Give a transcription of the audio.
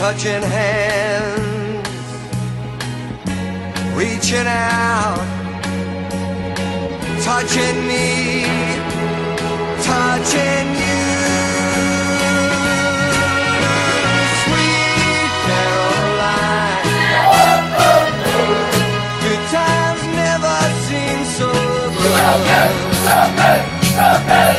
touching hands, reaching out, touching me, touching you. Sweet Caroline, good times never seem so good.